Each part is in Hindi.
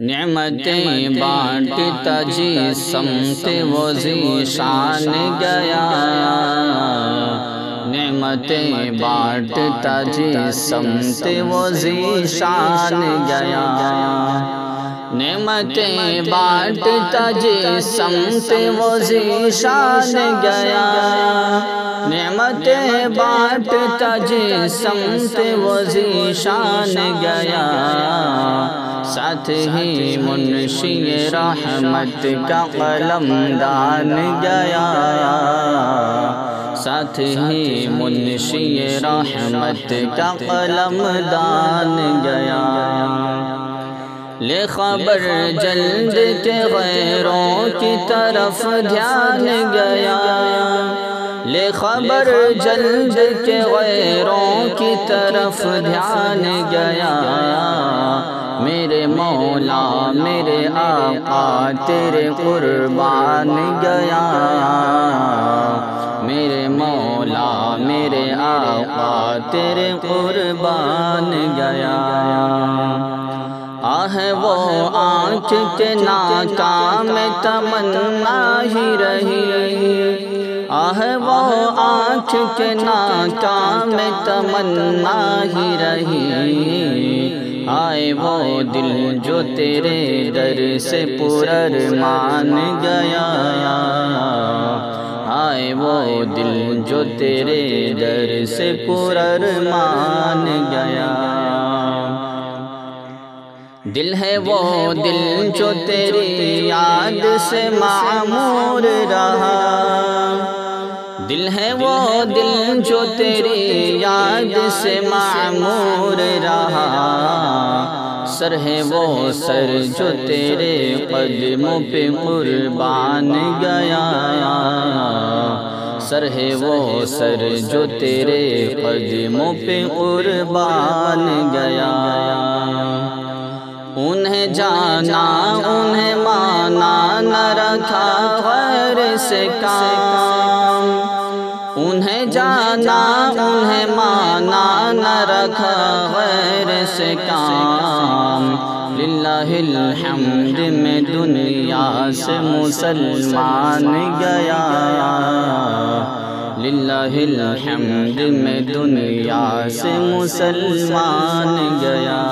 नमतें बांटता जी समते वो शान गया। नमतें बांटता जी समत वो शान गया। नमतें बांटता जी समत वो शान गया। नमतें बांटता जी समत वो शान गया। साथ ही मुंशी रहमत का कलम दान गया। साथ ही मुंशी रहमत का कलम दान गया। ले खबर जल्द के गैरों की तरफ़ ध्यान गया। ले खबर जल्द के गैरों की तरफ़ ध्यान गया। मेरे मौला, मेरे आका, तेरे कुर्बान गया। मेरे मौला, मेरे आका, तेरे कुर्बान गया। आह वो आँख के नाकाम तमन्ना ही रही। आह वो आँख के नाकाम तमन्ना ही रही। आए वो दिल जो तेरे दर से पुरर मान गया। आए वो दिल जो तेरे दर से पुरर मान गया। दिल है वो दिल जो तेरी याद से मामूर रहा। दिल है वो दिल जो तेरी याद से मामूर रहा। सर है वो सर जो तेरे कदमों पे कुर्बान गया। सर है वो सर जो तेरे कदमों पे कुर्बान गया। उन्हें जाना उन्हें माना न रखा घर से काम। उन्हें जाना उन्हें माना न रखा गैर से काम। लिल्लाहिल्हम्द में दुनिया से मुसलमान गया। लिल्लाहिल्हम्द में दुनिया से मुसलमान गया।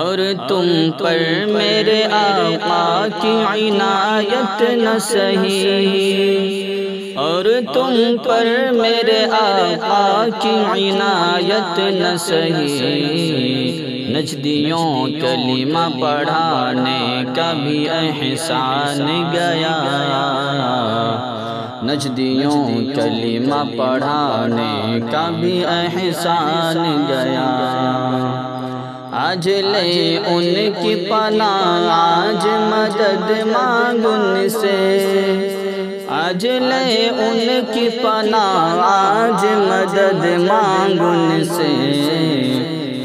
और तुम पर मेरे आका की इनायत न सही। और तुम पर मेरे आका की इनायत न सही। नजदियों कलीमा पढ़ाने का भी एहसान गया। नजदियों कलीमा पढ़ाने का भी एहसान गया। आज ले उनकी पना आज मदद मांगुन से आज ले उनकी पना आज मदद मांगुन से।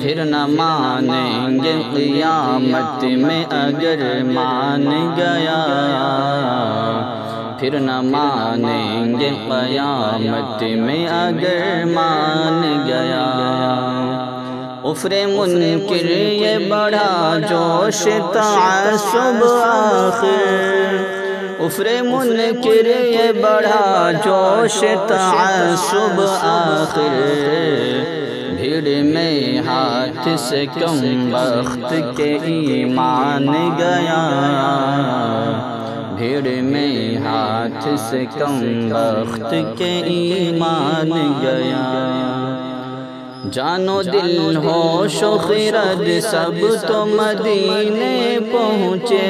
फिर न मानेंगे क़ियामत में अगर मान गया। फिर न मानेंगे क़यामत में अगर मान गया। उफरे मुनकिर ये बड़ा जोश तासुब आखिर। उफरे मुनकिर ये बढ़ा जोश तासुब आखिर। भीड़ में हाथ से कम वक्त के ईमान गया? भीड़ में हाथ से कम वक्त के ईमान गया? जानो दिल हो शुखरद सब तो मदीने पहुँचे।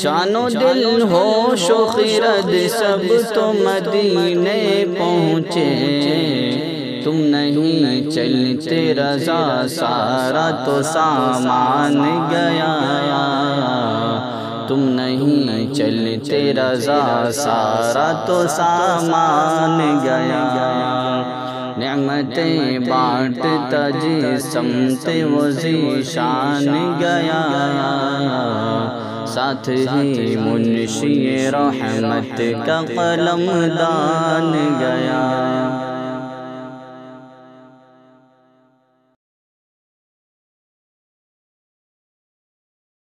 जानो दिल हो शुखरद सब तो मदीने पहुँचे। तुम नहीं चलते रजा सारा तो सामान गया। तुम नहीं चलते रजा सारा तो सामान गया। नमतें बांटता तजी समत वो शान गया। साथ ही मुंशी रहमत का कलम दान गया।